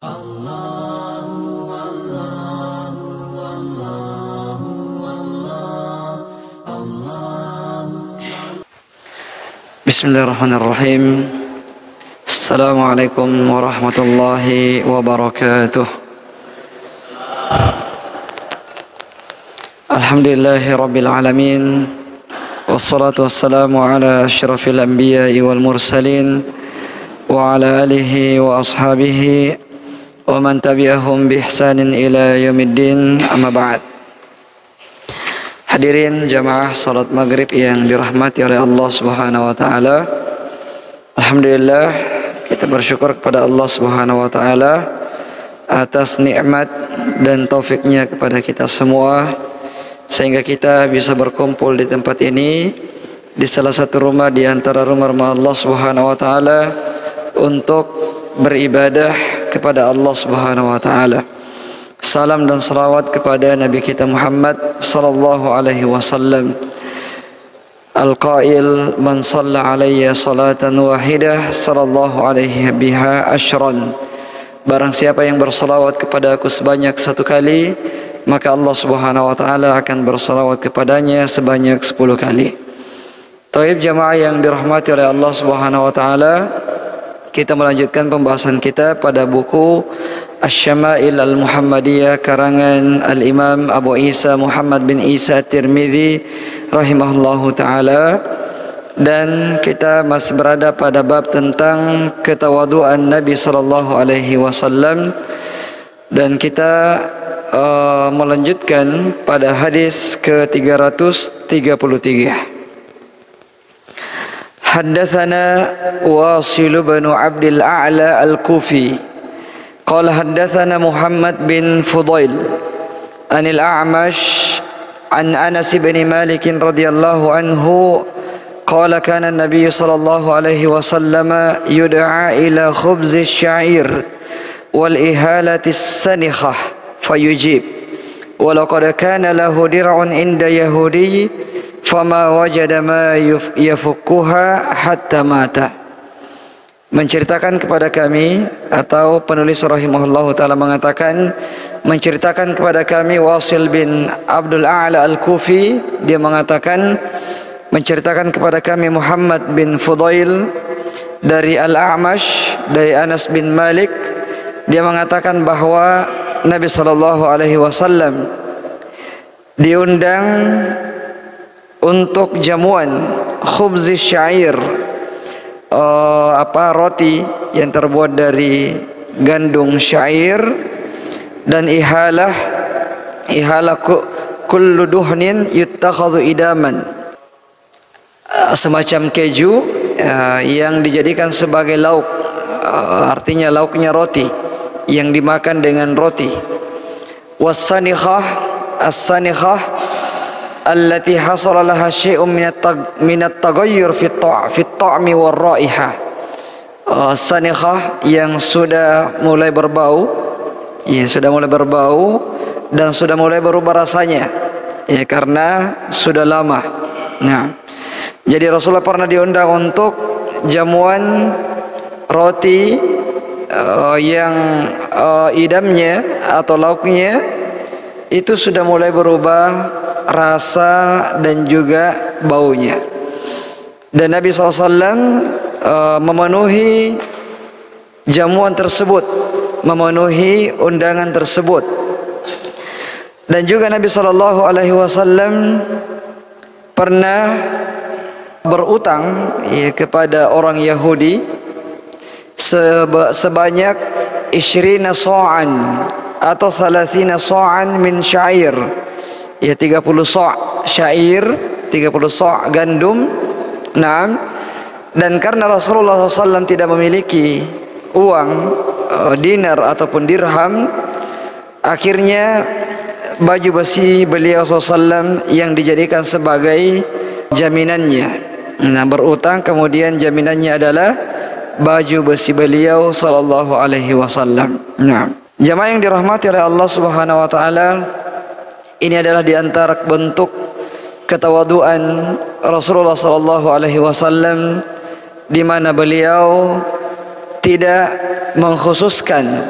بسم الله الرحمن الرحيم السلام عليكم ورحمة الله وبركاته الحمد لله رب العالمين والصلاة والسلام على أشرف الأنبياء والمرسلين وعلى آله وأصحابه ومن تبعهم بإحسان إلى يوم الدين أما بعد Hadirin jamaah salat maghrib yang dirahmati oleh Allah Subhanahu wa taala. Alhamdulillah kita bersyukur kepada Allah Subhanahu wa taala atas nikmat dan taufiknya kepada kita semua sehingga kita bisa berkumpul di tempat ini di salah satu rumah di antara rumah-rumah Allah Subhanahu wa taala untuk beribadah kepada Allah Subhanahu wa taala. Salam dan salawat kepada Nabi kita Muhammad sallallahu alaihi wasallam. Al-qail man shalla alayya salatan wahidah sallallahu alaihi biha ashran. Barang siapa yang bersalawat kepada aku sebanyak satu kali, maka Allah Subhanahu wa taala akan bersalawat kepadanya sebanyak sepuluh kali. Taib jamaah yang dirahmati oleh Allah Subhanahu wa taala, kita melanjutkan pembahasan kita pada buku Asy-Syama'il Al-Muhammadiyah karangan Al-Imam Abu Isa Muhammad bin Isa Tirmizi rahimahullahu taala. Dan kita masih berada pada bab tentang ketawaduan Nabi sallallahu alaihi wasallam. Dan kita uh, melanjutkan pada hadis ke-333 حدثنا واصل بن عبد الأعلى الكوفي قال حدثنا محمد بن فضيل عن الأعمش عن أنس بن مالك رضي الله عنه قال كان النبي صلى الله عليه وسلم يدعى إلى خبز الشعير والإهالة السنخة فيجيب. ولقد كان له درع عند يهودي fama wajada ma yafukuha hatta mata. Menceritakan kepada kami atau penulis rahimahullah taala mengatakan menceritakan kepada kami Wasil bin Abdul A'la Al-Kufi dia mengatakan menceritakan kepada kami Muhammad bin Fudail dari Al-A'mash dari Anas bin Malik dia mengatakan bahawa Nabi sallallahu alaihi wasallam diundang untuk jamuan khubzi syair uh, apa roti yang terbuat dari gandum syair dan ihalah ihalah kullu duhnin yuttakhadhu idaman. Uh, semacam keju uh, yang dijadikan sebagai lauk uh, artinya lauknya roti yang dimakan dengan roti. Wasanikhah as-sanikhah allati hasala laha syai'un min at-taghayyur fi fi at-ta'mi war-raihah uh, sanikhah yang sudah mulai berbau ya sudah mulai berbau dan sudah mulai berubah rasanya. Ya karena sudah lama. Nah. Jadi Rasulullah pernah diundang untuk jamuan roti uh, yang uh, idamnya atau lauknya itu sudah mulai berubah rasa dan juga baunya. Dan Nabi SAW uh, memenuhi jamuan tersebut, memenuhi undangan tersebut. Dan juga Nabi SAW pernah berutang ya, kepada orang Yahudi seba, sebanyak isyrina sa'an atau thalathina sa'an min syair ya 30 sa' syair 30 sa' gandum. Nah dan karena Rasulullah SAW tidak memiliki uang uh, dinar ataupun dirham akhirnya baju besi beliau SAW yang dijadikan sebagai jaminannya. Nah berutang kemudian jaminannya adalah baju besi beliau sallallahu alaihi wasallam. Nah, jemaah yang dirahmati oleh Allah Subhanahu wa taala, ini adalah di antara bentuk ketawaduan Rasulullah sallallahu alaihi wasallam di mana beliau tidak mengkhususkan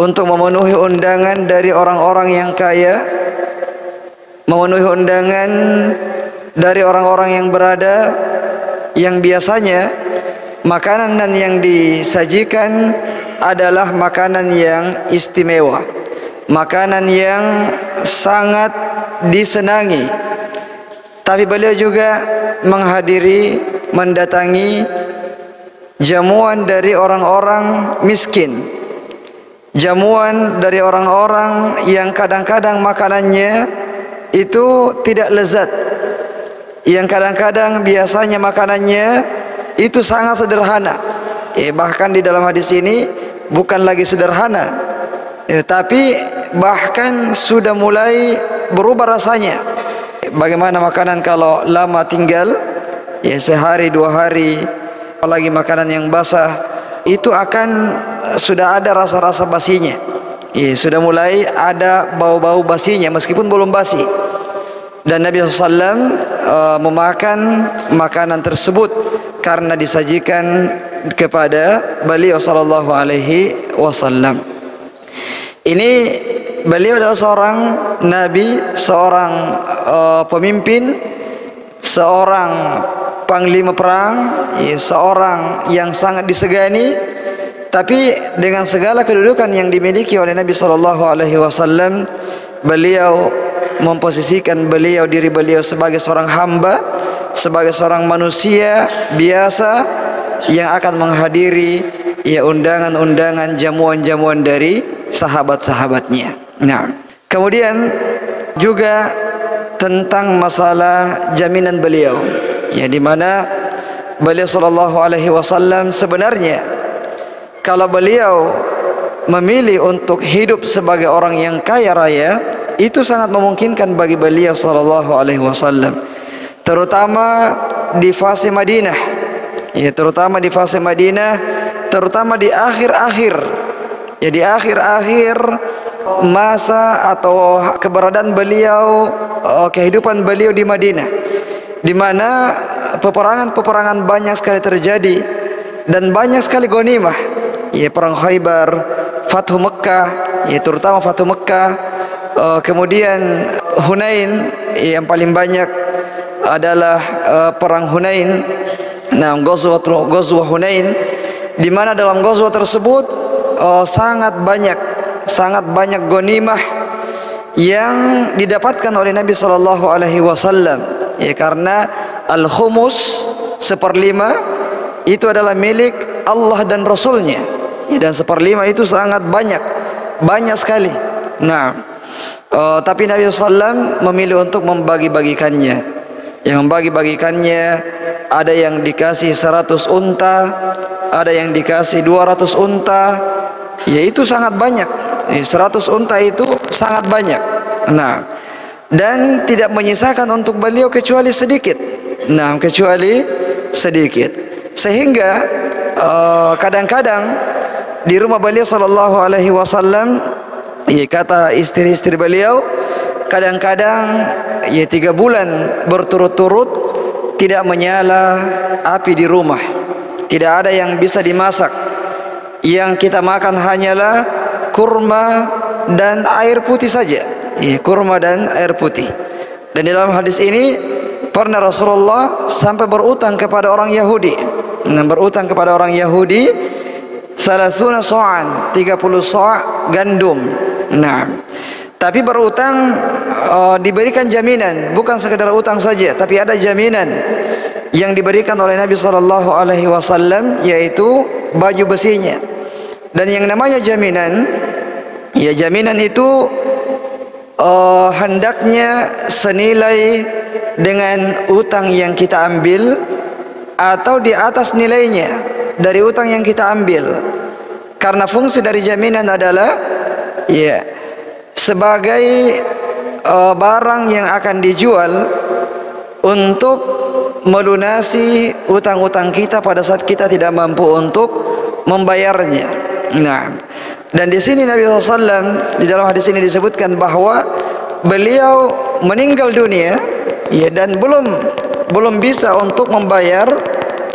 untuk memenuhi undangan dari orang-orang yang kaya memenuhi undangan dari orang-orang yang berada yang biasanya makanan dan yang disajikan adalah makanan yang istimewa makanan yang sangat disenangi. Tapi beliau juga menghadiri mendatangi jamuan dari orang-orang miskin. Jamuan dari orang-orang yang kadang-kadang makanannya itu tidak lezat. Yang kadang-kadang biasanya makanannya itu sangat sederhana. Eh, bahkan di dalam hadis ini bukan lagi sederhana. Eh, tapi bahkan sudah mulai berubah rasanya bagaimana makanan kalau lama tinggal ya sehari dua hari apalagi makanan yang basah itu akan sudah ada rasa-rasa basinya. Ya, sudah mulai ada bau-bau basinya meskipun belum basi. Dan Nabi SAW uh, memakan makanan tersebut karena disajikan kepada beliau sallallahu alaihi wasallam. Ini beliau adalah seorang nabi, seorang uh, pemimpin, seorang panglima perang, ya, seorang yang sangat disegani tapi dengan segala kedudukan yang dimiliki oleh Nabi sallallahu alaihi wasallam beliau memposisikan beliau diri beliau sebagai seorang hamba sebagai seorang manusia biasa yang akan menghadiri ya undangan-undangan jamuan-jamuan dari sahabat-sahabatnya. Nah, kemudian juga tentang masalah jaminan beliau. Ya di mana beliau sallallahu alaihi wasallam sebenarnya kalau beliau memilih untuk hidup sebagai orang yang kaya raya itu sangat memungkinkan bagi beliau sallallahu alaihi wasallam. Terutama di fase Madinah. Ya terutama di fase Madinah terutama di akhir-akhir. Ya di akhir-akhir masa atau keberadaan beliau oh, kehidupan beliau di Madinah di mana peperangan-peperangan banyak sekali terjadi dan banyak sekali ghanimah ya perang Khaybar, Fathu Mekah, ya terutama Fathu Mekah, uh, kemudian Hunain yang paling banyak adalah uh, perang Hunain. Nah, Ghazwah Ghazwah Hunain di mana dalam Ghazwah tersebut sangat banyak sangat banyak ghanimah yang didapatkan oleh Nabi sallallahu alaihi wasallam. Ya karena al-khumus seperlima itu adalah milik Allah dan Rasulnya. Ya, dan seperlima itu sangat banyak banyak sekali. Nah uh, tapi Nabi SAW memilih untuk membagi-bagikannya. Yang membagi-bagikannya ada yang dikasih 100 unta ada yang dikasih 200 unta ya itu sangat banyak 100 unta itu sangat banyak. Nah dan tidak menyisakan untuk beliau kecuali sedikit. Nah kecuali sedikit. Sehingga uh, kadang-kadang uh, di rumah beliau sallallahu alaihi wasallam ya kata istri-istri beliau kadang-kadang ya tiga bulan berturut-turut tidak menyala api di rumah. Tidak ada yang bisa dimasak. Yang kita makan hanyalah kurma dan air putih saja. Ya, kurma dan air putih. Dan dalam hadis ini pernah Rasulullah sampai berutang kepada orang Yahudi. Nah, berutang kepada orang Yahudi salasuna so'an 30 so' gandum. Nah tapi berutang uh, diberikan jaminan. Bukan sekedar utang saja tapi ada jaminan yang diberikan oleh Nabi sallallahu alaihi wasallam yaitu baju besinya dan yang namanya jaminan ya jaminan itu uh, hendaknya senilai dengan utang yang kita ambil atau di atas nilainya dari utang yang kita ambil karena fungsi dari jaminan adalah ya sebagai uh, barang yang akan dijual untuk melunasi utang-utang kita pada saat kita tidak mampu untuk membayarnya. Nah, dan di sini Nabi SAW di dalam hadis ini disebutkan bahawa beliau meninggal dunia ya dan belum belum bisa untuk membayar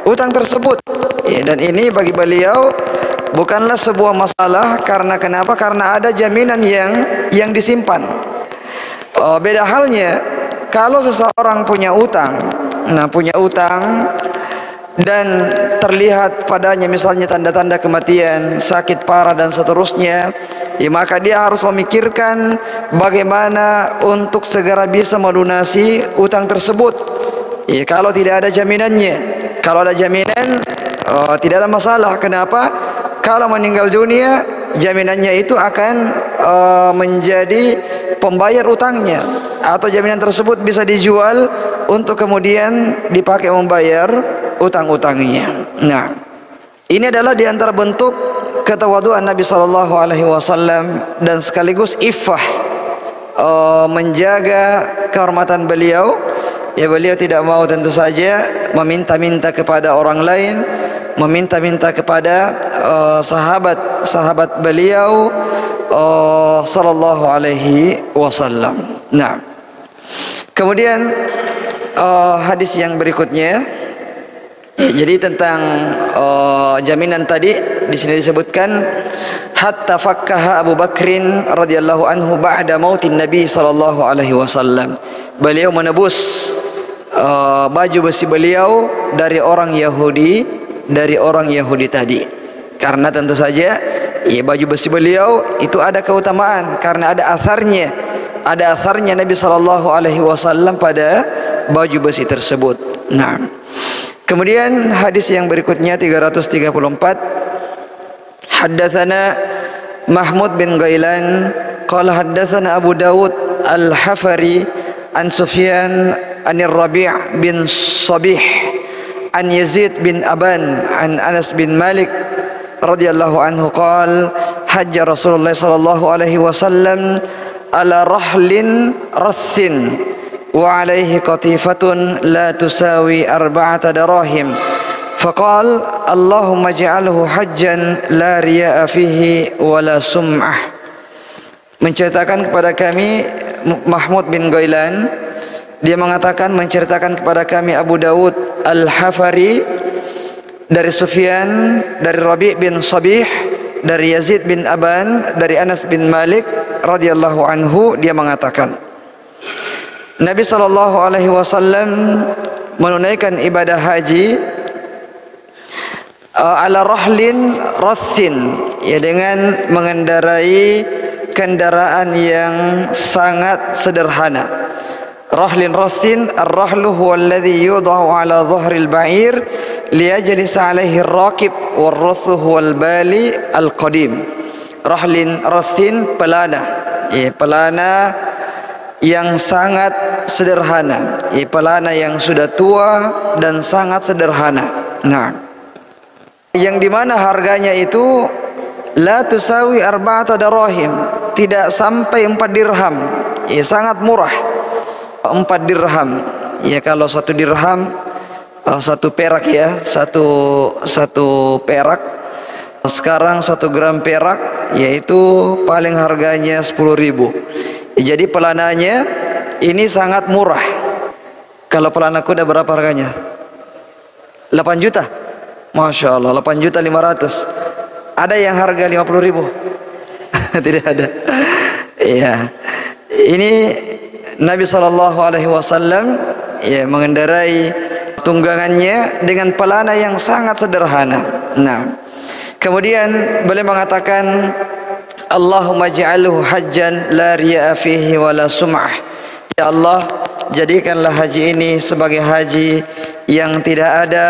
utang tersebut. Ya, dan ini bagi beliau bukanlah sebuah masalah karena kenapa? Karena ada jaminan yang yang disimpan. Uh, beda halnya kalau seseorang punya utang, nah punya utang dan terlihat padanya misalnya tanda-tanda kematian, sakit parah dan seterusnya, ya maka dia harus memikirkan bagaimana untuk segera bisa melunasi utang tersebut. Ya, kalau tidak ada jaminannya, kalau ada jaminan, oh, tidak ada masalah. Kenapa? Kalau meninggal dunia, jaminannya itu akan uh, menjadi pembayar utangnya atau jaminan tersebut bisa dijual untuk kemudian dipakai membayar utang-utangnya. Nah, ini adalah di antara bentuk ketawaduan Nabi sallallahu alaihi wasallam dan sekaligus iffah uh, menjaga kehormatan beliau. Ya beliau tidak mau tentu saja meminta-minta kepada orang lain, meminta-minta kepada uh, sahabat sahabat beliau uh, sallallahu alaihi wasallam. Nah, kemudian uh, hadis yang berikutnya Ya, jadi tentang uh, jaminan tadi di sini disebutkan hatta fakkaha Abu Bakrin radhiyallahu anhu ba'da mautin Nabi sallallahu alaihi wasallam. Beliau menebus uh, baju besi beliau dari orang Yahudi dari orang Yahudi tadi. Karena tentu saja ya baju besi beliau itu ada keutamaan karena ada asarnya. Ada asarnya Nabi sallallahu alaihi wasallam pada baju besi tersebut. Nah, Kemudian hadis yang berikutnya 334 Haddatsana Mahmud bin Ghailan qala haddatsana Abu Dawud Al-Hafari an Sufyan an Rabi' bin Sabih an Yazid bin Aban an Anas bin Malik radhiyallahu anhu qala hajja Rasulullah sallallahu alaihi wasallam ala rahlin rathin وعليه قطيفة لا تساوي أربعة دراهم فقال اللهم اجعله حجا لا رياء فيه ولا سمعة menceritakan kepada kami Mahmud bin Ghailan dia mengatakan menceritakan kepada kami Abu Dawud Al-Hafari dari Sufyan dari Rabi' bin Sabih dari Yazid bin Aban dari Anas bin Malik radhiyallahu anhu dia mengatakan Nabi sallallahu alaihi wasallam menunaikan ibadah haji uh, ala rahlin rassin ya dengan mengendarai kendaraan yang sangat sederhana. Rahlin rassin ar-rahlu huwa alladhi yudau ala dhuhril ba'ir liyajlis alaihi ar-raqib war-rasu huwa al-bali al-qadim. Rahlin rassin pelana. Ya, pelana yang sangat sederhana. Pelana yang sudah tua dan sangat sederhana. Nah yang di mana harganya itu la tusawi arba'ata darahim. Tidak sampai empat dirham. Ya sangat murah. Empat dirham. Ya kalau satu dirham uh, satu perak ya satu satu perak. Sekarang satu gram perak yaitu paling harganya sepuluh ribu jadi pelananya ini sangat murah. Kalau pelana kuda berapa harganya? 8 juta. Masya Allah, 8 juta 500. Ada yang harga 50 ribu? Tidak ada. Iya. Ini Nabi sallallahu alaihi wasallam ya mengendarai tunggangannya dengan pelana yang sangat sederhana. Nah, kemudian boleh mengatakan Allahumma ja'alhu hajjan la riya'a fihi wa la sum'ah. Ya Allah jadikanlah haji ini sebagai haji yang tidak ada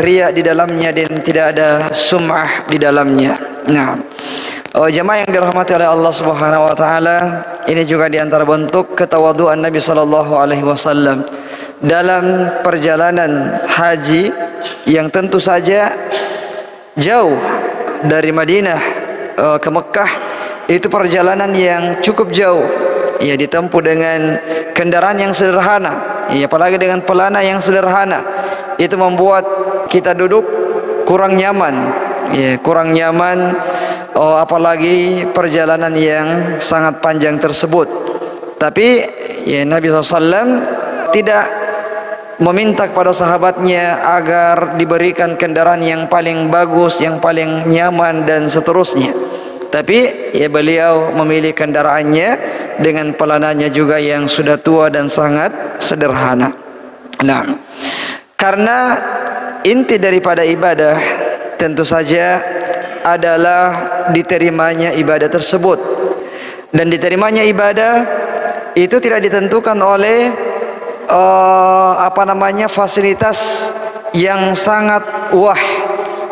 riya di dalamnya dan tidak ada sum'ah di dalamnya. Nah Oh, jemaah yang dirahmati oleh Allah Subhanahu wa taala, ini juga di antara bentuk ketawaduan Nabi sallallahu alaihi wasallam dalam perjalanan haji yang tentu saja jauh dari Madinah uh, ke Mekah itu perjalanan yang cukup jauh. Ya ditempuh dengan kendaraan yang sederhana. Ya apalagi dengan pelana yang sederhana. Itu membuat kita duduk kurang nyaman. Ya kurang nyaman oh, apalagi perjalanan yang sangat panjang tersebut. Tapi ya Nabi SAW tidak meminta kepada sahabatnya agar diberikan kendaraan yang paling bagus, yang paling nyaman dan seterusnya. Tapi ya beliau memilih kendaraannya dengan pelananya juga yang sudah tua dan sangat sederhana. Nah, karena inti daripada ibadah tentu saja adalah diterimanya ibadah tersebut dan diterimanya ibadah itu tidak ditentukan oleh uh, apa namanya fasilitas yang sangat wah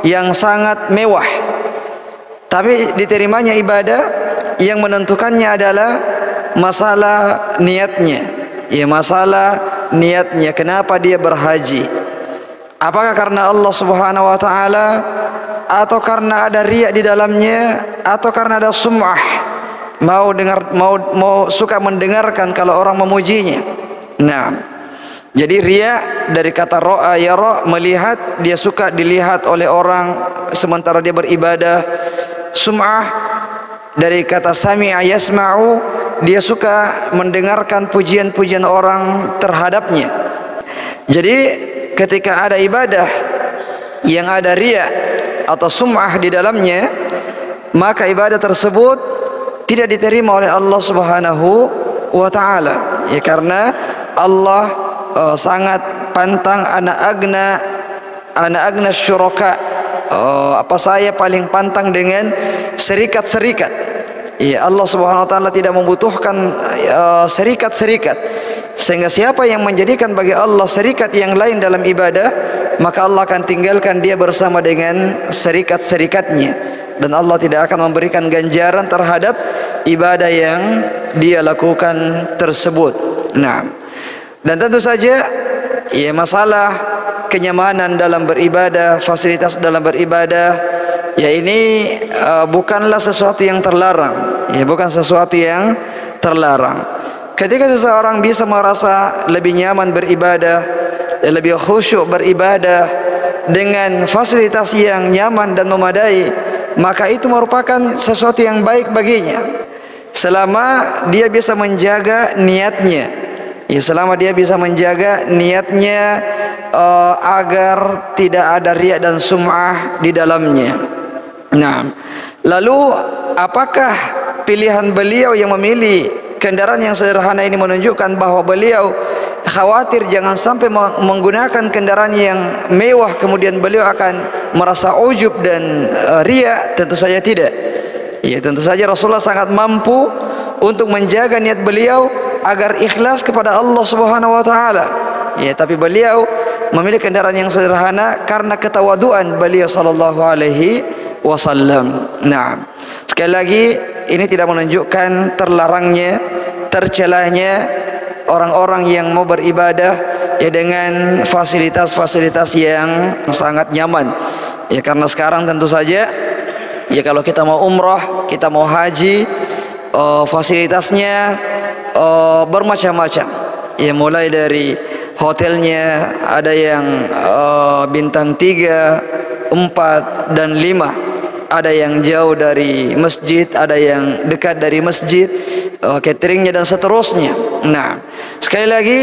yang sangat mewah tapi diterimanya ibadah yang menentukannya adalah masalah niatnya. Ya masalah niatnya kenapa dia berhaji? Apakah karena Allah Subhanahu wa taala atau karena ada riak di dalamnya atau karena ada sum'ah mau dengar mau mau suka mendengarkan kalau orang memujinya. Nah, jadi riak dari kata ro'a ya ro' melihat dia suka dilihat oleh orang sementara dia beribadah sum'ah. Dari kata sami'a yasma'u dia suka mendengarkan pujian-pujian orang terhadapnya. Jadi ketika ada ibadah yang ada ria atau sum'ah di dalamnya maka ibadah tersebut tidak diterima oleh Allah Subhanahu wa taala. Ya karena Allah uh, sangat pantang anak agna anak agna syuraka oh, apa saya paling pantang dengan serikat-serikat. Ya Allah Subhanahu wa taala tidak membutuhkan uh, serikat-serikat. Sehingga siapa yang menjadikan bagi Allah serikat yang lain dalam ibadah, maka Allah akan tinggalkan dia bersama dengan serikat-serikatnya. Dan Allah tidak akan memberikan ganjaran terhadap ibadah yang dia lakukan tersebut. Nah, dan tentu saja ya masalah kenyamanan dalam beribadah, fasilitas dalam beribadah, ya ini uh, bukanlah sesuatu yang terlarang, ya bukan sesuatu yang terlarang. Ketika seseorang bisa merasa lebih nyaman beribadah, ya lebih khusyuk beribadah dengan fasilitas yang nyaman dan memadai, maka itu merupakan sesuatu yang baik baginya. Selama dia bisa menjaga niatnya, Ya, selama dia bisa menjaga niatnya uh, agar tidak ada riak dan sum'ah di dalamnya. Nah, lalu apakah pilihan beliau yang memilih kendaraan yang sederhana ini menunjukkan bahawa beliau khawatir jangan sampai menggunakan kendaraan yang mewah kemudian beliau akan merasa ujub dan uh, riak? Tentu saja tidak. Ya, tentu saja Rasulullah sangat mampu untuk menjaga niat beliau agar ikhlas kepada Allah Subhanahu wa taala. Ya, tapi beliau memilih kendaraan yang sederhana karena ketawaduan beliau sallallahu alaihi wasallam. Nah, sekali lagi ini tidak menunjukkan terlarangnya, tercelahnya orang-orang yang mau beribadah ya dengan fasilitas-fasilitas yang sangat nyaman. Ya karena sekarang tentu saja ya kalau kita mau umrah, kita mau haji, uh, fasilitasnya uh, bermacam-macam. Ya mulai dari hotelnya ada yang uh, bintang tiga, empat dan lima. Ada yang jauh dari masjid, ada yang dekat dari masjid, uh, cateringnya dan seterusnya. Nah, sekali lagi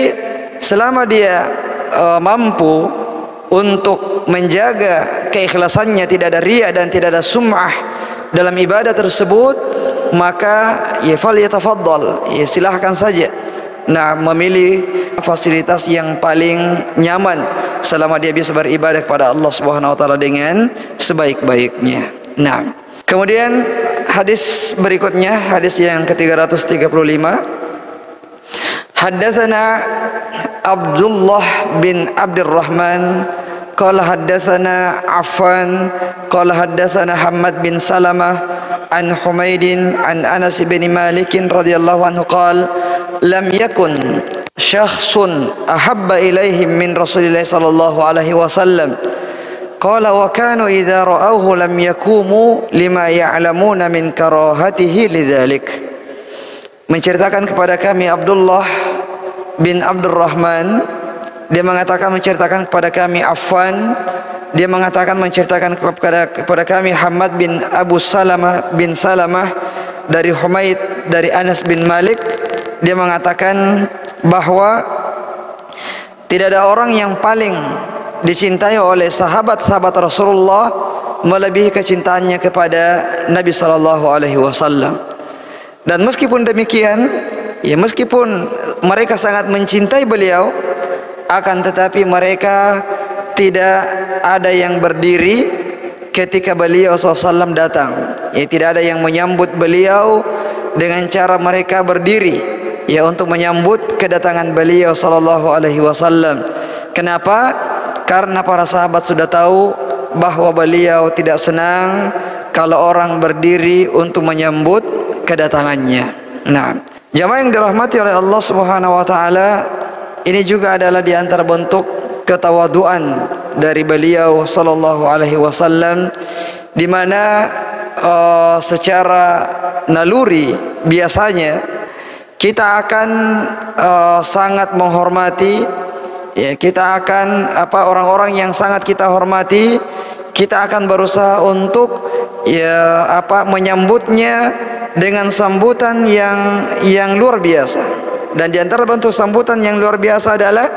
selama dia uh, mampu untuk menjaga keikhlasannya tidak ada ria dan tidak ada sum'ah dalam ibadah tersebut maka ya fal ya silahkan saja nah memilih fasilitas yang paling nyaman selama dia bisa beribadah kepada Allah Subhanahu wa taala dengan sebaik-baiknya nah kemudian hadis berikutnya hadis yang ke-335 Haddatsana Abdullah bin Abdurrahman قال حدثنا عفان قال حدثنا حمد بن سلمة عن حميد عن أنس بن مالك رضي الله عنه قال lam yakun syakhsun ahabba ilaihim min Rasulillah sallallahu alaihi wasallam. Qala wa kanu idza ra'awhu lam yakumu lima ya'lamuna min karahatihi lidzalik menceritakan kepada kami Abdullah bin Abdul Rahman dia mengatakan menceritakan kepada kami Affan dia mengatakan menceritakan kepada kepada kami Hamad bin Abu Salamah bin Salamah dari Humaid dari Anas bin Malik dia mengatakan bahawa tidak ada orang yang paling dicintai oleh sahabat-sahabat Rasulullah melebihi kecintaannya kepada Nabi sallallahu alaihi wasallam. Dan meskipun demikian, ya meskipun mereka sangat mencintai beliau, akan tetapi mereka tidak ada yang berdiri ketika beliau SAW datang. Ya, tidak ada yang menyambut beliau dengan cara mereka berdiri ya untuk menyambut kedatangan beliau sallallahu alaihi wasallam. Kenapa? Karena para sahabat sudah tahu bahawa beliau tidak senang kalau orang berdiri untuk menyambut kedatangannya. Nah, jamaah yang dirahmati oleh Allah Subhanahu wa taala, ini juga adalah di antara bentuk ketawaduan dari beliau sallallahu alaihi wasallam di mana uh, secara naluri biasanya kita akan uh, sangat menghormati ya kita akan apa orang-orang yang sangat kita hormati. Kita akan berusaha untuk ya apa menyambutnya dengan sambutan yang yang luar biasa. Dan di antara bentuk sambutan yang luar biasa adalah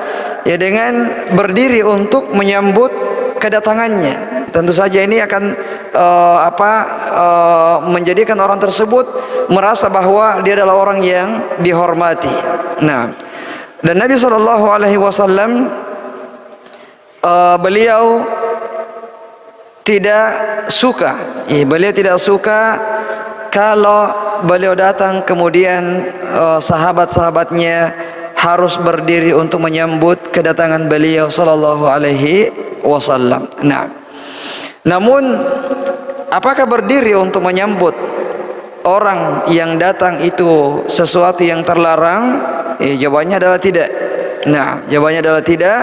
ya dengan berdiri untuk menyambut kedatangannya. Tentu saja ini akan uh, apa uh, menjadikan orang tersebut merasa bahwa dia adalah orang yang dihormati nah dan Nabi sallallahu alaihi wasallam uh, beliau tidak suka ya, beliau tidak suka kalau beliau datang kemudian uh, sahabat-sahabatnya harus berdiri untuk menyambut kedatangan beliau sallallahu alaihi wasallam. Nah. Namun apakah berdiri untuk menyambut orang yang datang itu sesuatu yang terlarang? Eh, jawabannya adalah tidak. Nah, jawabannya adalah tidak.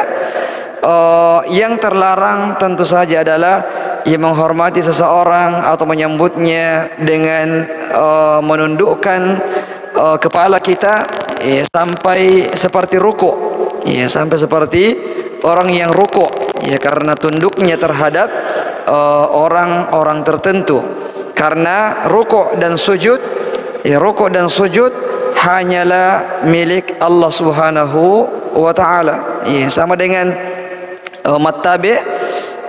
Uh, yang terlarang tentu saja adalah yang menghormati seseorang atau menyambutnya dengan uh, menundukkan uh, kepala kita ya, sampai seperti ruku ya sampai seperti orang yang ruku ya karena tunduknya terhadap orang-orang uh, tertentu karena ruku dan sujud ya ruku dan sujud hanyalah milik Allah Subhanahu wa taala. Ya, sama dengan uh, mattabi.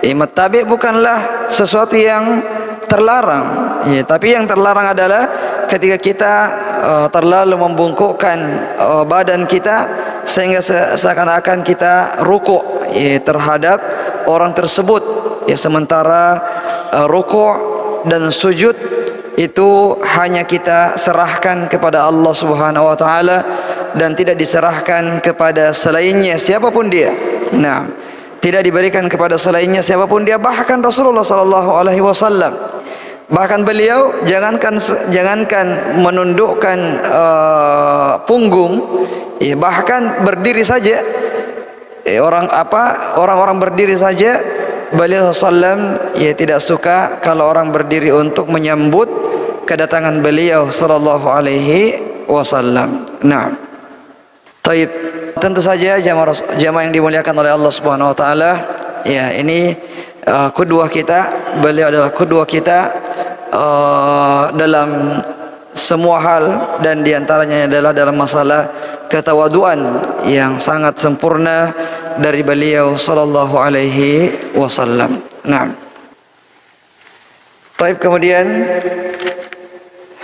Ya, mattabi bukanlah sesuatu yang terlarang. Ya, tapi yang terlarang adalah ketika kita uh, terlalu membungkukkan uh, badan kita sehingga se seakan-akan kita ruku ya, terhadap orang tersebut. Ya, sementara uh, ruku dan sujud itu hanya kita serahkan kepada Allah Subhanahu wa taala dan tidak diserahkan kepada selainnya siapapun dia. Nah, tidak diberikan kepada selainnya siapapun dia bahkan Rasulullah sallallahu alaihi wasallam. Bahkan beliau jangankan jangankan menundukkan uh, punggung ya, bahkan berdiri saja eh, orang apa orang-orang berdiri saja beliau sallam ya tidak suka kalau orang berdiri untuk menyambut kedatangan beliau sallallahu alaihi wasallam. Nah. Taib. Tentu saja jamaah jamaah yang dimuliakan oleh Allah Subhanahu wa taala, ya ini uh, kedua kita, beliau adalah kedua kita uh, dalam semua hal dan diantaranya adalah dalam masalah ketawaduan yang sangat sempurna dari beliau sallallahu alaihi wasallam. Nah. Taib kemudian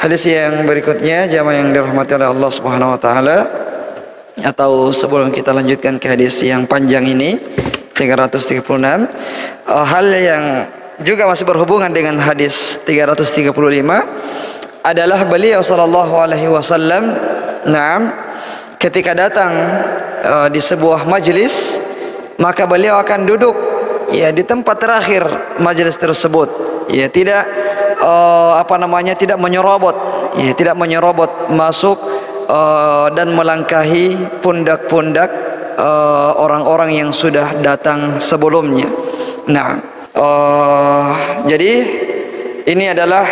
Hadis yang berikutnya jamaah yang dirahmati oleh Allah Subhanahu wa taala atau sebelum kita lanjutkan ke hadis yang panjang ini 336 uh, hal yang juga masih berhubungan dengan hadis 335 adalah beliau sallallahu alaihi wasallam na'am ketika datang uh, di sebuah majlis maka beliau akan duduk ya di tempat terakhir majlis tersebut. Ya tidak uh, apa namanya tidak menyerobot ya tidak menyerobot masuk uh, dan melangkahi pundak-pundak uh, orang-orang yang sudah datang sebelumnya. Nah uh, jadi ini adalah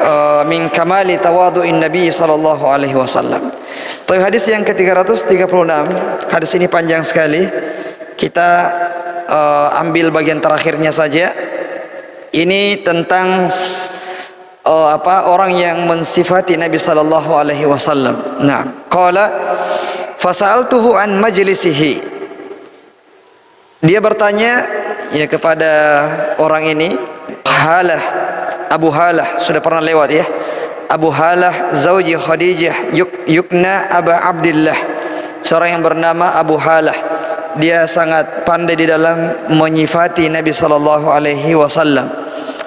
uh, min kamali tawadu'in nabi sallallahu alaihi wasallam tapi hadis yang ke-336 hadis ini panjang sekali kita uh, ambil bagian terakhirnya saja ini tentang uh, apa orang yang mensifati Nabi sallallahu alaihi wasallam. Nah, qala fasaltuhu an majlisihi. dia bertanya ya kepada orang ini Halah Abu Halah sudah pernah lewat ya Abu Halah Zawji Khadijah yuk, Yukna Aba Abdullah Seorang yang bernama Abu Halah. Dia sangat pandai di dalam Menyifati Nabi Sallallahu Alaihi Wasallam.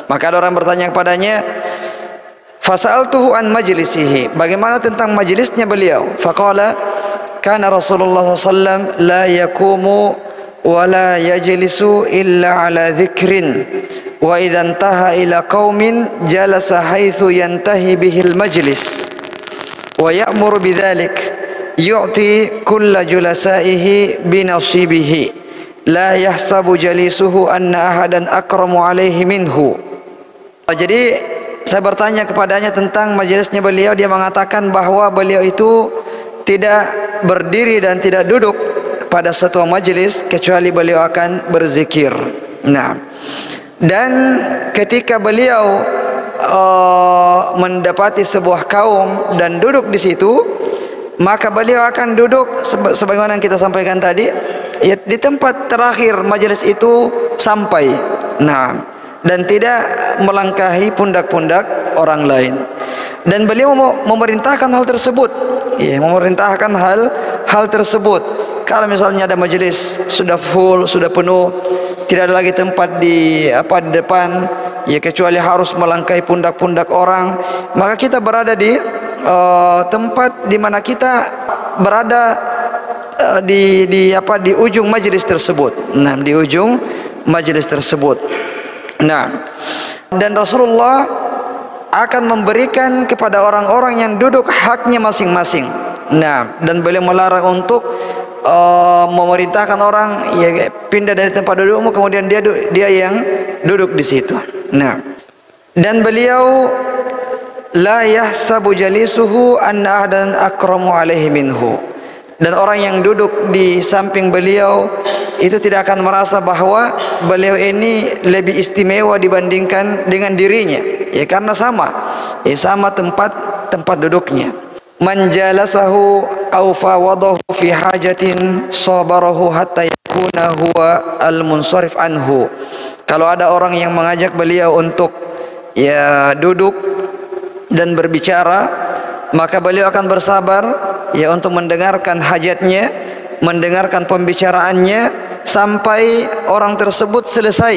Maka ada orang bertanya kepadanya Fasa'altuhu an majlisihi? Bagaimana tentang majlisnya beliau? Faqala Kana Rasulullah Sallam La yakumu Wala yajlisu illa ala dzikrin wa idzan taha ila qaumin jalasa haitsu yantahi bihil majlis. Wa ya'muru bidzalik yu'ti kulla julasaihi binasibihi. La yahsabu jalisuhu anna ahadan akramu alaihi minhu. Jadi saya bertanya kepadanya tentang majelisnya beliau dia mengatakan bahawa beliau itu tidak berdiri dan tidak duduk pada satu majlis kecuali beliau akan berzikir. Nah dan ketika beliau uh, mendapati sebuah kaum dan duduk di situ, maka beliau akan duduk sebagaimana yang kita sampaikan tadi, ya, di tempat terakhir majlis itu sampai. Nah, dan tidak melangkahi pundak-pundak orang lain. Dan beliau memerintahkan hal tersebut. Ya, memerintahkan hal hal tersebut kalau misalnya ada majlis sudah full sudah penuh tidak ada lagi tempat di apa di depan. Ya kecuali harus melangkai pundak-pundak orang. Maka kita berada di uh, tempat di mana kita berada uh, di di apa di ujung majlis tersebut. Nah di ujung majlis tersebut. Nah dan Rasulullah akan memberikan kepada orang-orang yang duduk haknya masing-masing. Nah, dan beliau melarang untuk uh, memerintahkan orang ya pindah dari tempat dudukmu kemudian dia dia yang duduk di situ. Nah, dan beliau la yahsabu jalisuhu anna ahadan akramu alaihi minhu. Dan orang yang duduk di samping beliau itu tidak akan merasa bahawa beliau ini lebih istimewa dibandingkan dengan dirinya. Ya karena sama. Ya sama tempat tempat duduknya man jalasahu aw fawadahu fi hajatin sabarahu hatta yakuna huwa al munsarif anhu. Kalau ada orang yang mengajak beliau untuk ya duduk dan berbicara maka beliau akan bersabar ya untuk mendengarkan hajatnya mendengarkan pembicaraannya sampai orang tersebut selesai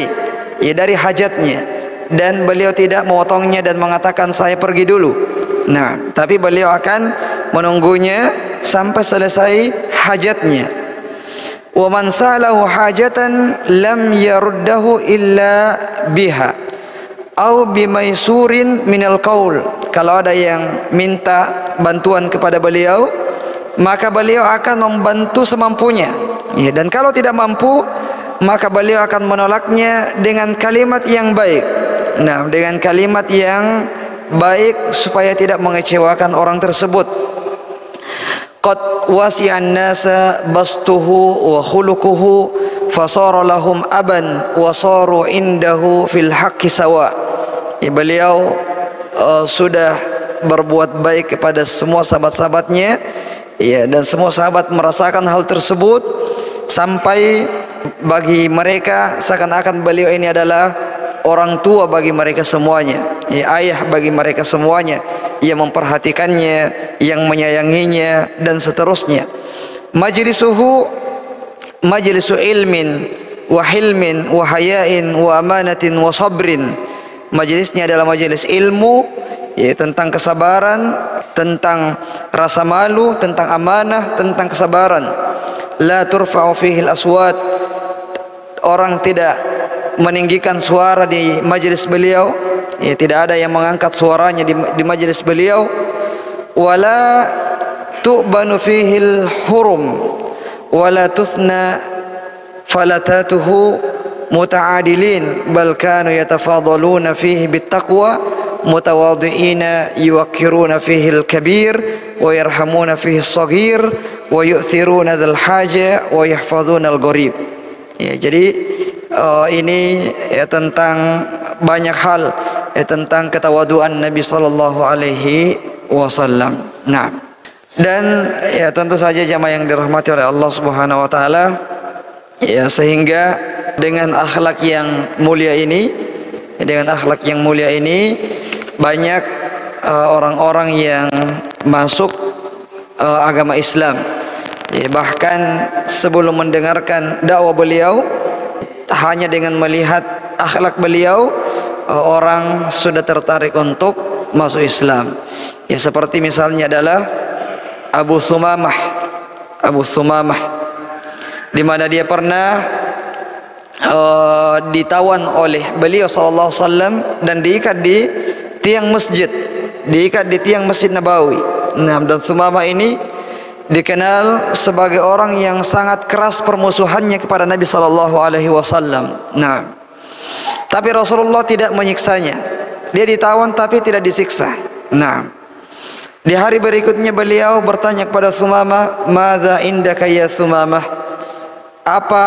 ya dari hajatnya. Dan beliau tidak memotongnya dan mengatakan saya pergi dulu Nah, tapi beliau akan menunggunya sampai selesai hajatnya. Wa man salahu hajatan lam yaruddahu illa biha au bimaisurin minal qaul. Kalau ada yang minta bantuan kepada beliau, maka beliau akan membantu semampunya. Ya, dan kalau tidak mampu, maka beliau akan menolaknya dengan kalimat yang baik. Nah, dengan kalimat yang baik supaya tidak mengecewakan orang tersebut. Qad wasi'an nasa bastuhu wa khuluquhu fasara lahum aban wa saru indahu fil haqqi sawa. Ya, beliau uh, sudah berbuat baik kepada semua sahabat-sahabatnya ya dan semua sahabat merasakan hal tersebut sampai bagi mereka seakan-akan beliau ini adalah orang tua bagi mereka semuanya ya, ayah bagi mereka semuanya yang memperhatikannya yang menyayanginya dan seterusnya. Majlisuhu majlisu ilmin wa hilmin wa hayain wa amanatin wa sabrin. Majlisnya adalah majlis ilmu ya, tentang kesabaran tentang rasa malu tentang amanah tentang kesabaran. La turfa'u fihi al-aswat orang tidak meninggikan suara di majlis beliau. Ya tidak ada yang mengangkat suaranya di, di majlis beliau. Wala tu'banu fihi al-hurum wala tuthna falatatuhu muta'adilin. Bal kanu yatafadaluna fihi bittaqwa mutawadhi'ina yuwakkiruna fihi al-kabir wa yarhamuna fihi al-saghir wa yu'thiruna dhal haja wa yahfazuna al-gharib. Ya jadi uh, ini ya tentang banyak hal ya tentang ketawaduan Nabi sallallahu alaihi wasallam. Nah. Dan ya tentu saja jamaah yang dirahmati oleh Allah Subhanahu wa taala ya sehingga dengan akhlak yang mulia ini dengan akhlak yang mulia ini banyak uh, orang-orang uh, yang masuk uh, agama Islam ya, bahkan sebelum mendengarkan dakwah beliau hanya dengan melihat akhlak beliau uh, orang sudah tertarik untuk masuk Islam. Ya seperti misalnya adalah Abu Thumamah Abu Thumamah di mana dia pernah uh, ditawan oleh beliau sallallahu alaihi wasallam dan diikat di tiang masjid. Diikat di tiang masjid Nabawi. Nah dan Sumama ini dikenal sebagai orang yang sangat keras permusuhannya kepada Nabi sallallahu alaihi wasallam. Nah. Tapi Rasulullah tidak menyiksanya. Dia ditawan tapi tidak disiksa. Nah. Di hari berikutnya beliau bertanya kepada Sumama madza indaka ya Sumamah? Apa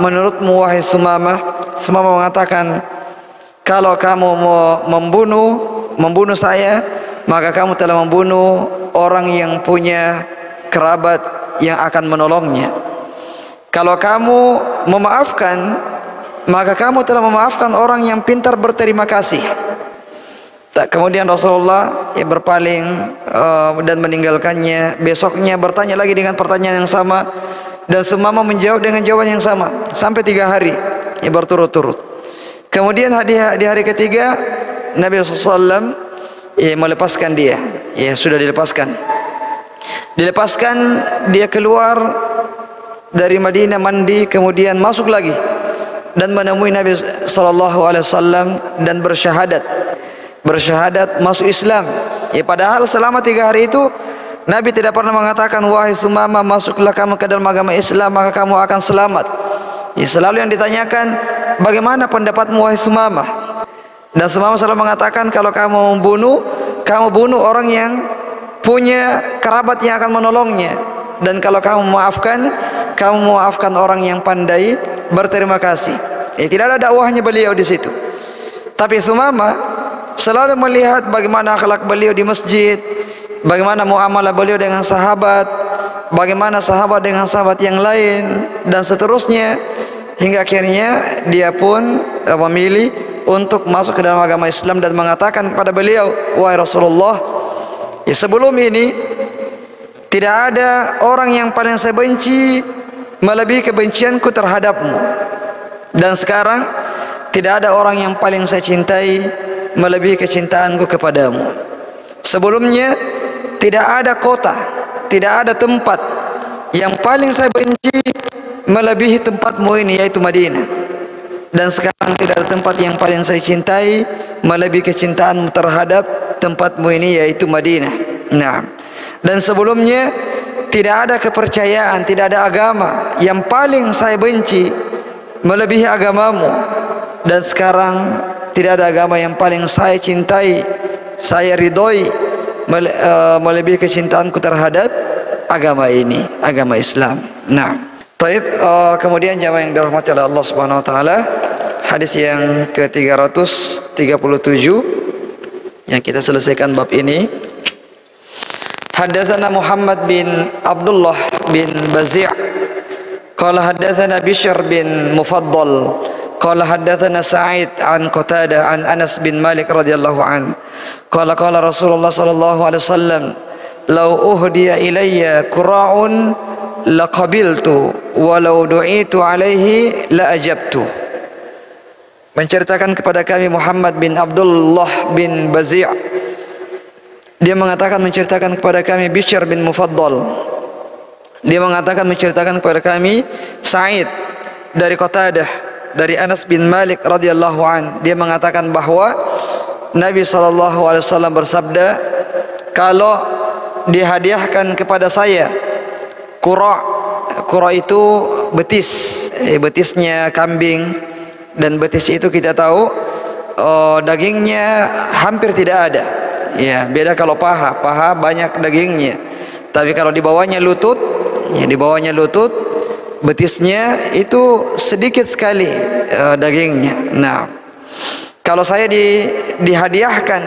menurutmu wahai Sumama Sumama mengatakan kalau kamu mau membunuh membunuh saya maka kamu telah membunuh orang yang punya kerabat yang akan menolongnya kalau kamu memaafkan maka kamu telah memaafkan orang yang pintar berterima kasih kemudian Rasulullah berpaling uh, dan meninggalkannya besoknya bertanya lagi dengan pertanyaan yang sama dan semua menjawab dengan jawaban yang sama sampai tiga hari yang berturut-turut. Kemudian di hari ketiga Nabi SAW ya, melepaskan dia, ya sudah dilepaskan. Dilepaskan dia keluar dari Madinah mandi kemudian masuk lagi dan menemui Nabi SAW dan bersyahadat bersyahadat masuk Islam. Ya padahal selama tiga hari itu Nabi tidak pernah mengatakan wahai Sumama masuklah kamu ke dalam agama Islam maka kamu akan selamat. Ya, selalu yang ditanyakan bagaimana pendapatmu wahai Sumama? Dan Sumama selalu mengatakan kalau kamu membunuh, kamu bunuh orang yang punya kerabat yang akan menolongnya. Dan kalau kamu memaafkan, kamu memaafkan orang yang pandai berterima kasih. Ya, tidak ada dakwahnya beliau di situ. Tapi Sumama selalu melihat bagaimana akhlak beliau di masjid, bagaimana muamalah beliau dengan sahabat, bagaimana sahabat dengan sahabat yang lain dan seterusnya hingga akhirnya dia pun uh, memilih untuk masuk ke dalam agama Islam dan mengatakan kepada beliau, "Wahai Rasulullah, ya sebelum ini tidak ada orang yang paling saya benci melebihi kebencianku terhadapmu. Dan sekarang tidak ada orang yang paling saya cintai melebihi kecintaanku kepadamu. Sebelumnya tidak ada kota, tidak ada tempat yang paling saya benci melebihi tempatmu ini yaitu Madinah. Dan sekarang tidak ada tempat yang paling saya cintai melebihi kecintaanmu terhadap tempatmu ini yaitu Madinah. Nah, dan sebelumnya tidak ada kepercayaan, tidak ada agama yang paling saya benci melebihi agamamu. Dan sekarang tidak ada agama yang paling saya cintai, saya ridhoi Eh, melebihi kecintaanku terhadap agama ini, agama Islam. Nah, taib uh, kemudian jamaah yang dirahmati oleh Allah Subhanahu Wa Taala, hadis yang ke 337 yang kita selesaikan bab ini. Hadatsana Muhammad bin Abdullah bin Bazi' Qala hadatsana Bishr bin Mufaddal قال حدثنا سعيد عن قتادة عن أنس بن مالك رضي الله عنه قال قال رسول الله صلى الله عليه وسلم لو أهدي إلي كراع لقبلت ولو دعيت عليه لأجبت menceritakan kepada kami Muhammad bin Abdullah bin Bazi' dia mengatakan menceritakan kepada kami Bishr bin Mufaddal. Dia mengatakan menceritakan kepada kami Sa'id dari Qatadah dari Anas bin Malik radhiyallahu an. Dia mengatakan bahawa Nabi wasallam bersabda kalau dihadiahkan kepada saya qura qura itu betis eh, betisnya kambing dan betis itu kita tahu oh, dagingnya hampir tidak ada ya beda kalau paha paha banyak dagingnya tapi kalau di bawahnya lutut ya di bawahnya lutut betisnya itu sedikit sekali uh, dagingnya. Nah, kalau saya di, dihadiahkan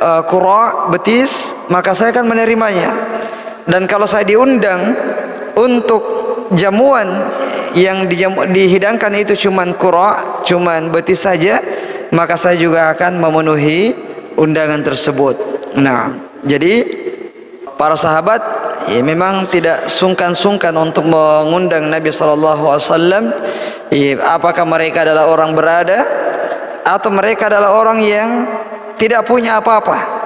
uh, kura betis, maka saya akan menerimanya. Dan kalau saya diundang untuk jamuan yang dijamu, dihidangkan itu cuman kura, cuman betis saja, maka saya juga akan memenuhi undangan tersebut. Nah, jadi para sahabat ya, memang tidak sungkan-sungkan untuk mengundang Nabi wasallam. Ya, apakah mereka adalah orang berada atau mereka adalah orang yang tidak punya apa-apa?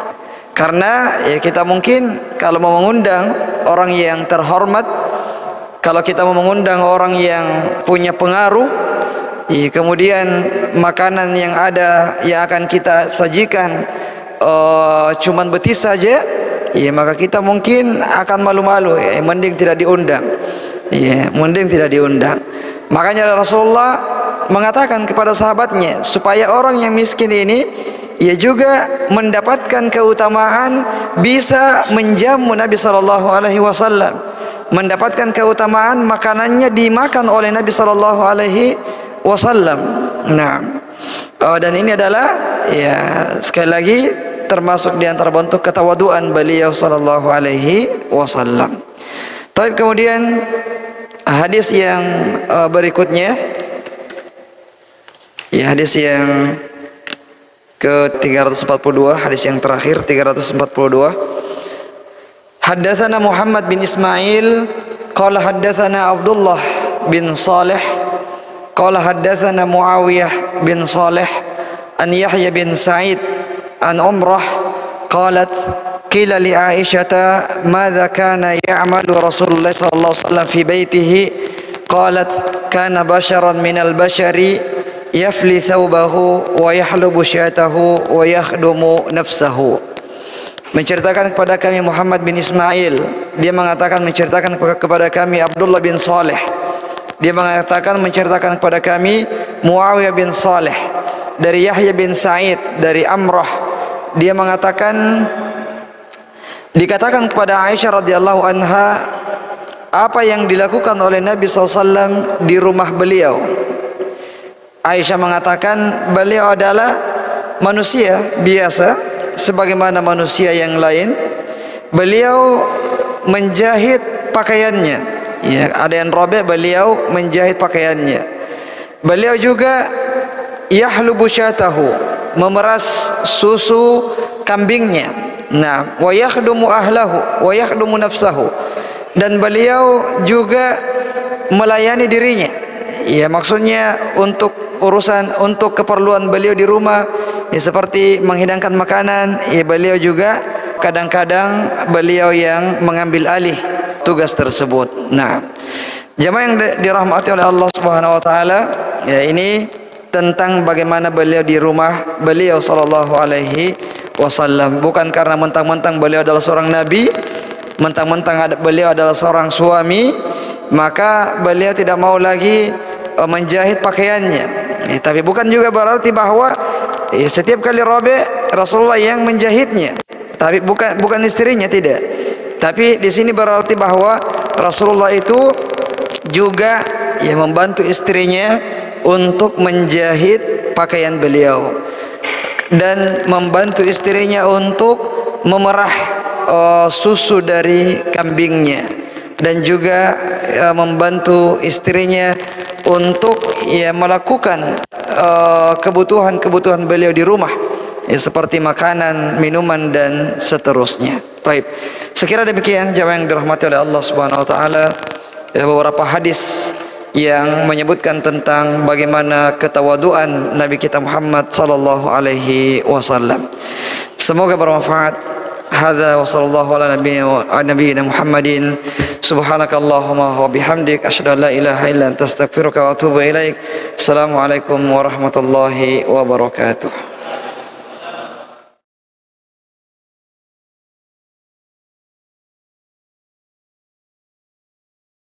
Karena ya kita mungkin kalau mau mengundang orang yang terhormat, kalau kita mau mengundang orang yang punya pengaruh, kemudian makanan yang ada yang akan kita sajikan uh, cuman betis saja, ya maka kita mungkin akan malu-malu, ya, mending tidak diundang, ya, mending tidak diundang. Makanya Rasulullah mengatakan kepada sahabatnya supaya orang yang miskin ini ia juga mendapatkan keutamaan bisa menjamu Nabi sallallahu alaihi wasallam mendapatkan keutamaan makanannya dimakan oleh Nabi sallallahu alaihi wasallam. Nah oh, dan ini adalah ya sekali lagi termasuk di antara bentuk ketawaduan beliau sallallahu alaihi wasallam. Tapi kemudian hadis yang uh, berikutnya. Ya hadis yang ke 342 hadis yang terakhir 342 Haddatsana Muhammad bin Ismail qala haddatsana Abdullah bin Salih qala haddatsana Muawiyah bin Salih an Yahya bin Sa'id an Umrah qalat qila li Aisyah madza kana ya'malu Rasulullah sallallahu alaihi wasallam fi baitihi qalat kana basharan minal bashari yafli thawbahu wa yahlubu syatahu wa yakhdumu nafsahu menceritakan kepada kami Muhammad bin Ismail. Dia mengatakan menceritakan kepada kami Abdullah bin Saleh. Dia mengatakan menceritakan kepada kami Muawiyah bin Saleh. Dari Yahya bin Sa'id dari Amrah. Dia mengatakan dikatakan kepada Aisyah radhiyallahu anha apa yang dilakukan oleh Nabi SAW di rumah beliau? Aisyah mengatakan beliau adalah manusia biasa sebagaimana manusia yang lain. Beliau menjahit pakaiannya. Ya, ada yang robek beliau menjahit pakaiannya. Beliau juga yahlubu syatahu, memeras susu kambingnya. Nah, wa yakhdumu ahlahu wa yakhdumu nafsahu. Dan beliau juga melayani dirinya. Ya, maksudnya untuk urusan untuk keperluan beliau di rumah ya seperti menghidangkan makanan ya beliau juga kadang-kadang beliau yang mengambil alih tugas tersebut. Nah jemaah yang dirahmati oleh Allah Subhanahu wa taala ya ini tentang bagaimana beliau di rumah beliau sallallahu alaihi wasallam. Bukan karena mentang-mentang beliau adalah seorang nabi mentang-mentang beliau adalah seorang suami maka beliau tidak mau lagi uh, menjahit pakaiannya Eh, tapi bukan juga berarti bahawa eh, setiap kali robek Rasulullah yang menjahitnya. Tapi bukan bukan istrinya tidak. Tapi di sini berarti bahawa Rasulullah itu juga ya membantu istrinya untuk menjahit pakaian beliau dan membantu istrinya untuk memerah uh, susu dari kambingnya dan juga uh, membantu istrinya untuk ya melakukan uh, kebutuhan-kebutuhan beliau di rumah ya seperti makanan, minuman dan seterusnya. Baik. Sekira demikian jamaah yang dirahmati oleh Allah Subhanahu wa taala ya, beberapa hadis yang menyebutkan tentang bagaimana ketawaduan Nabi kita Muhammad sallallahu alaihi wasallam. Semoga bermanfaat. هذا وصلى الله على نبينا محمد سبحانك اللهم وبحمدك أشهد أن لا إله إلا أنت أستغفرك وأتوب إليك السلام عليكم ورحمة الله وبركاته